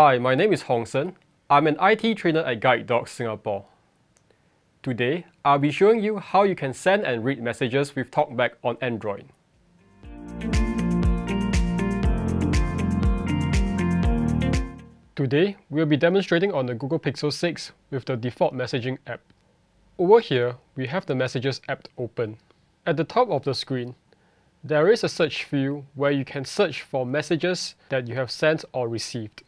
Hi, my name is Hong Sen. I'm an IT trainer at Guide Dogs Singapore. Today, I'll be showing you how you can send and read messages with TalkBack on Android. Today, we'll be demonstrating on the Google Pixel 6 with the default messaging app. Over here, we have the Messages app open. At the top of the screen, there is a search field where you can search for messages that you have sent or received.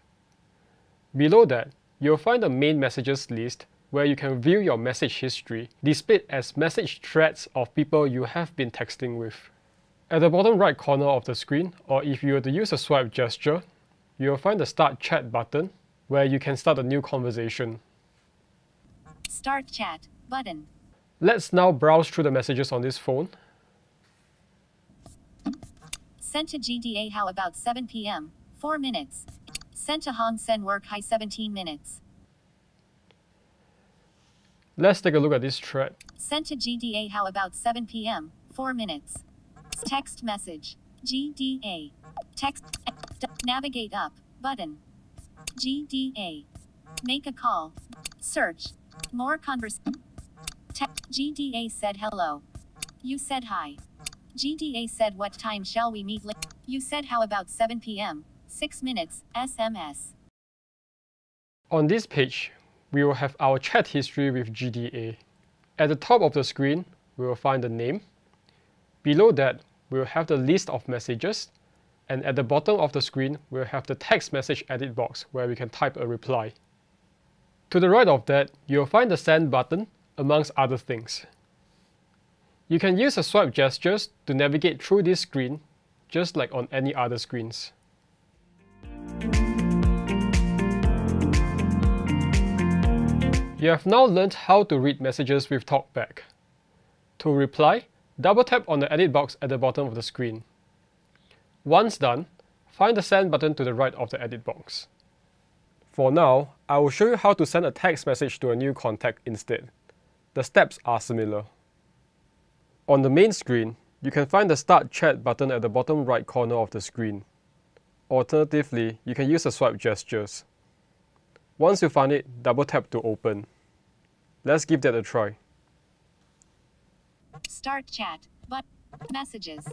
Below that, you'll find the main messages list where you can view your message history displayed as message threads of people you have been texting with. At the bottom right corner of the screen, or if you were to use a swipe gesture, you'll find the Start Chat button where you can start a new conversation. Start chat button. Let's now browse through the messages on this phone. Sent to GDA how about 7 p.m. 4 minutes. Sent to Hong Sen work high 17 minutes. Let's take a look at this thread. Sent to GDA how about 7 p.m. 4 minutes. Text message. GDA. Text. Navigate up button. GDA. Make a call. Search. More converse. Te- GDA said hello. You said hi. GDA said what time shall we meet? You said how about 7 p.m. 6 minutes. SMS. On this page, we will have our chat history with GDA. At the top of the screen, we will find the name. Below that, we will have the list of messages. And at the bottom of the screen, we'll have the text message edit box where we can type a reply. To the right of that, you'll find the send button, amongst other things. You can use the swipe gestures to navigate through this screen, just like on any other screens. You have now learned how to read messages with TalkBack. To reply, double tap on the edit box at the bottom of the screen. Once done, find the send button to the right of the edit box. For now, I will show you how to send a text message to a new contact instead. The steps are similar. On the main screen, you can find the Start Chat button at the bottom right corner of the screen. Alternatively, you can use the swipe gestures. Once you find it, double tap to open. Let's give that a try. Start chat. But messages.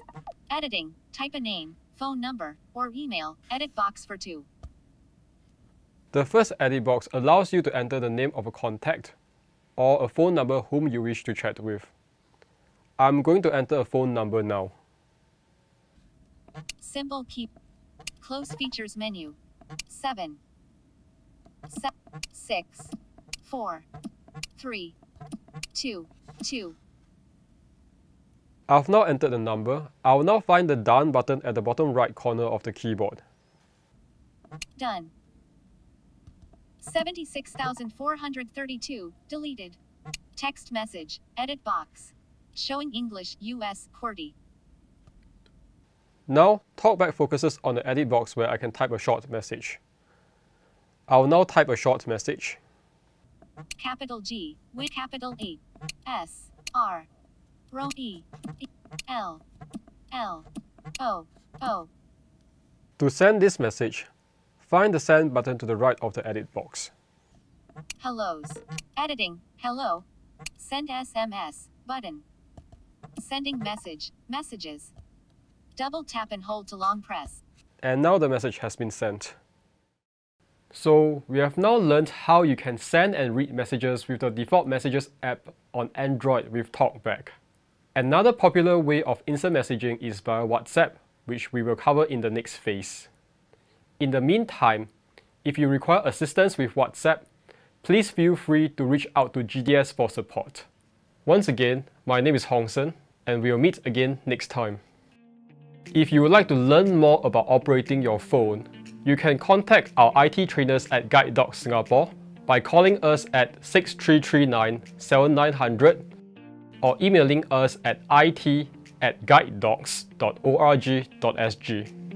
Editing. Type a name, phone number, or email. Edit box for two. The first edit box allows you to enter the name of a contact or a phone number whom you wish to chat with. I'm going to enter a phone number now. Symbol keep. Close features menu. 7. Se- 6. 4. 3. 2. 2. I've now entered the number. I will now find the Done button at the bottom right corner of the keyboard. Done. 76,432. Deleted. Text message. Edit box. Showing English US QWERTY. Now, TalkBack focuses on the edit box where I can type a short message. I will now type a short message. Capital G. With capital E. S. R. Rho E. E, L. L. O. O. To send this message, find the send button to the right of the edit box. Hellos. Editing. Hello. Send SMS. Button. Sending message. Messages. Double tap and hold to long press. And now the message has been sent. So we have now learned how you can send and read messages with the default messages app on Android with TalkBack. Another popular way of instant messaging is via WhatsApp, which we will cover in the next phase. In the meantime, if you require assistance with WhatsApp, please feel free to reach out to GDS for support. Once again, my name is Hong Sen, and we'll meet again next time. If you would like to learn more about operating your phone, you can contact our IT trainers at Guide Dogs Singapore by calling us at 6339 7900 or emailing us at it at guidedogs.org.sg.